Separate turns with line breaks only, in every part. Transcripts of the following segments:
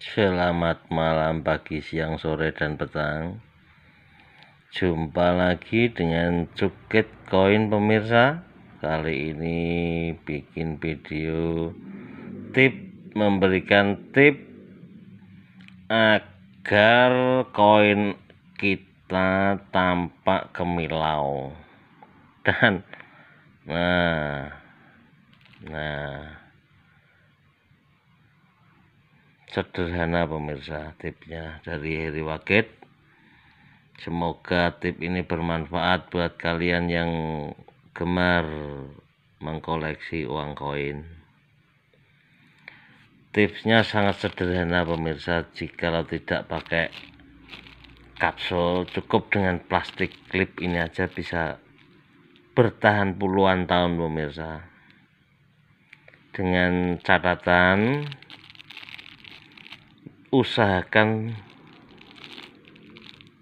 Selamat malam, pagi, siang, sore, dan petang. Jumpa lagi dengan Cuket Koin pemirsa. Kali ini bikin video tip memberikan tip agar koin kita tampak kemilau. Dan nah nah sederhana pemirsa tipnya dari Heri Waget semoga tip ini bermanfaat buat kalian yang gemar mengkoleksi uang koin. Tipsnya sangat sederhana pemirsa. Jika tidak pakai kapsul cukup dengan plastik klip ini aja bisa bertahan puluhan tahun pemirsa. Dengan catatan usahakan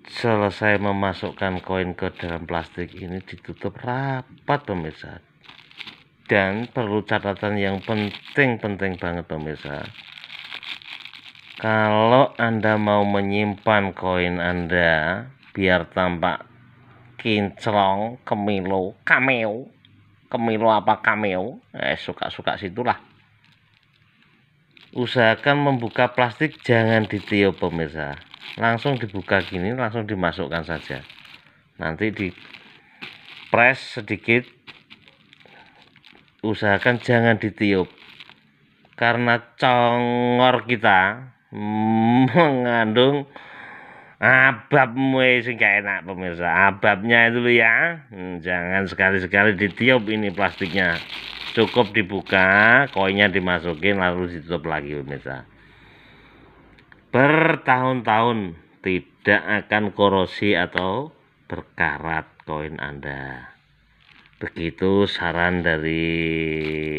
selesai memasukkan koin ke dalam plastik ini ditutup rapat pemirsa. Dan perlu catatan yang penting-penting banget pemirsa. Kalau anda mau menyimpan koin anda biar tampak kinclong kemilu cameo kemilu apa cameo eh suka-suka situlah usahakan membuka plastik jangan ditiup pemirsa. Langsung dibuka gini langsung dimasukkan saja. Nanti di press sedikit. Usahakan jangan ditiup. Karena congor kita mengandung abab gak enak pemirsa. Ababnya itu ya hmm, jangan sekali-sekali ditiup ini plastiknya cukup dibuka koinnya dimasukin lalu ditutup lagi pemirsa. Bertahun-tahun tidak akan korosi atau berkarat koin anda. Begitu saran dari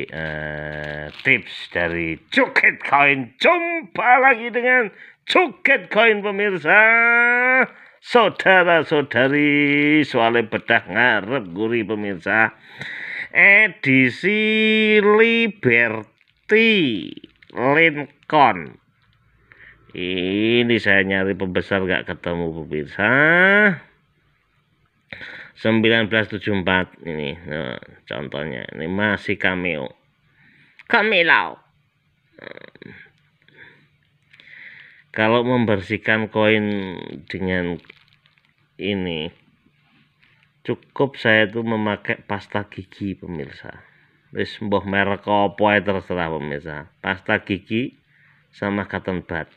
eh, tips dari cuket koin. Jumpa lagi dengan cuket koin pemirsa. Saudara-saudari soalnya bedah ngarep gurih pemirsa edisi Liberty Lincoln. Ini saya nyari pembesar gak ketemu pemirsa. 1974 ini nah, contohnya. Ini masih cameo. Cameo kalau membersihkan koin dengan ini cukup saya tuh memakai pasta gigi pemirsa. Wis mbah merek apa terserah pemirsa. Pasta gigi sama cotton bud.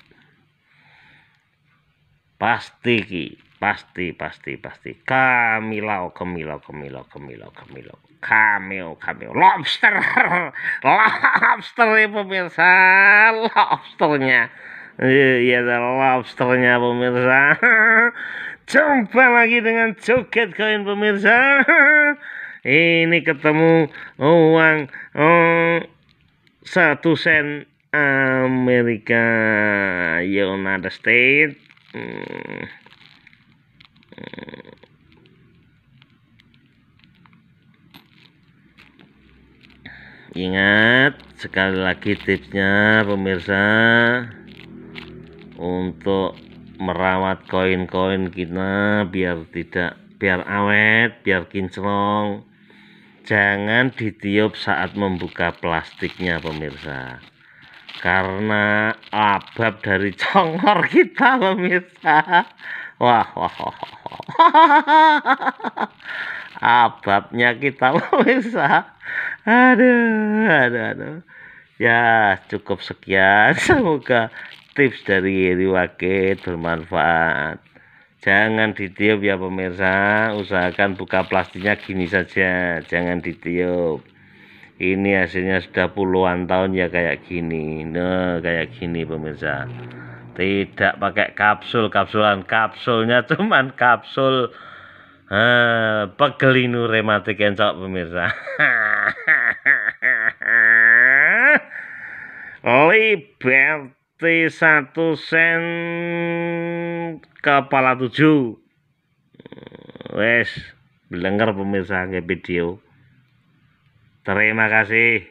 Pasti ki pasti pasti pasti. Kamilau kamilau kamilau kamilau kamilau kameo lobster! Lobster ya pemirsa! Lobsternya iya lobsternya pemirsa Jumpa lagi dengan Joget Koin pemirsa. Ini ketemu uang oh, satu sen Amerika United States. Hmm. Ingat sekali lagi tipsnya pemirsa untuk merawat koin-koin kita biar tidak biar awet biar kinclong. Jangan ditiup saat membuka plastiknya pemirsa. Karena abab dari congor kita pemirsa. Wah wah, wah, wah. ababnya kita pemirsa. Aduh aduh aduh. Ya cukup sekian. Semoga tips dari Yeri Wage bermanfaat. Jangan ditiup ya pemirsa. Usahakan buka plastiknya gini saja. Jangan ditiup. Ini hasilnya sudah puluhan tahun ya kayak gini. Nah kayak gini pemirsa. Tidak pakai kapsul. Kapsulan kapsulnya cuman kapsul eh, pegelinu rematik encok pemirsa. Liberty T1 sen kepala tujuh. Wes belengger pemirsa video terima kasih.